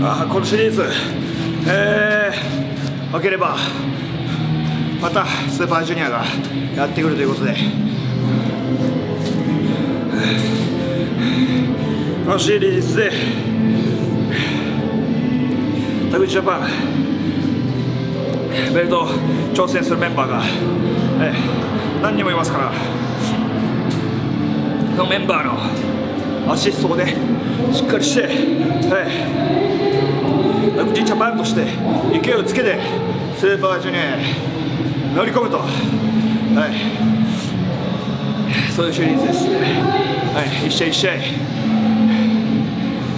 あこのシリーズ、えー、負ければまたスーパージュニアがやってくるということで。このシリーズで田口ジャパンベルト挑戦するメンバーが、えー、何人もいますからそのメンバーのアシストをねしっかりして、えーラグジャパンとして勢いをつけてスーパージュニアへ乗り込むと、はい、そういうシリーズですね、はい、一試合一試合。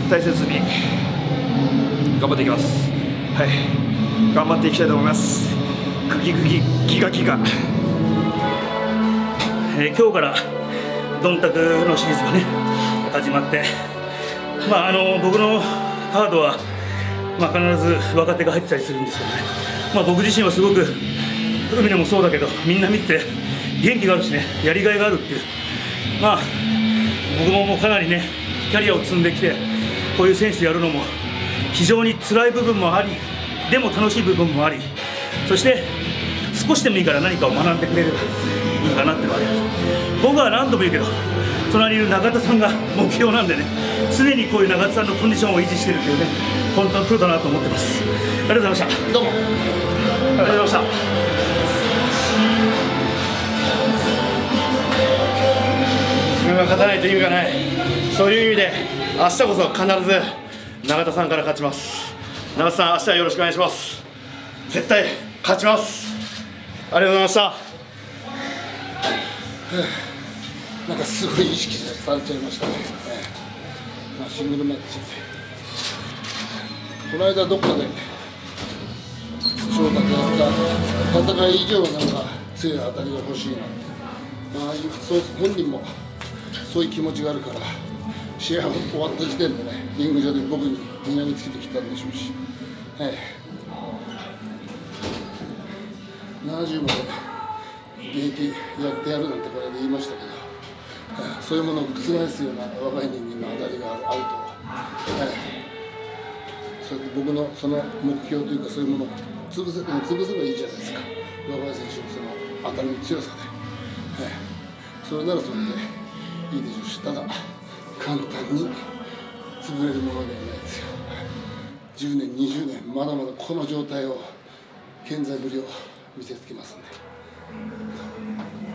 大切に頑張っていきます、はい、頑張っていきたいと思います。グギグギギガギガ、えー、今日からドンタクのシリーズがね始まって。まああの僕のカードはまあ、必ず若手が入ってたりするんですけどね、まあ、僕自身はすごく海野もそうだけどみんな見て元気があるしねやりがいがあるっていう。まあ僕ももうかなりねキャリアを積んできてこういう選手でやるのも非常に辛い部分もありでも楽しい部分もありそして少しでもいいから何かを学んでくれればいいかなってのはあります。僕は何度も言うけど隣にいる永田さんが目標なんでね常にこういう永田さんのコンディションを維持してるというね本当にプロだなと思ってます。ありがとうございました。どうも。ありがとうございました。自分が勝たないと意味がない。そういう意味で明日こそ必ず永田さんから勝ちます。永田さん明日はよろしくお願いします。絶対勝ちます。ありがとうございましたなんかすごい意識されちゃいましたね、まあ、シングルマッチこの間どっかで翔太とやった戦い以上なんか強い当たりが欲しいなまあ、そう本人もそういう気持ちがあるから試合終わった時点でねリング上で僕ににみつけてきたんでしょうし、ええ、70まで現役やってやるなんてこれで言いましたけど。そういうものを覆すような若い人間の当たりがあると、はい、それで僕のその目標というかそういうものを潰せ潰せばいいじゃないですか若い選手のその当たりの強さで、はい、それならそれでいいでしょうしただ簡単に潰れるものではないですよ、10年20年まだまだこの状態を健在ぶりを見せつけますんで。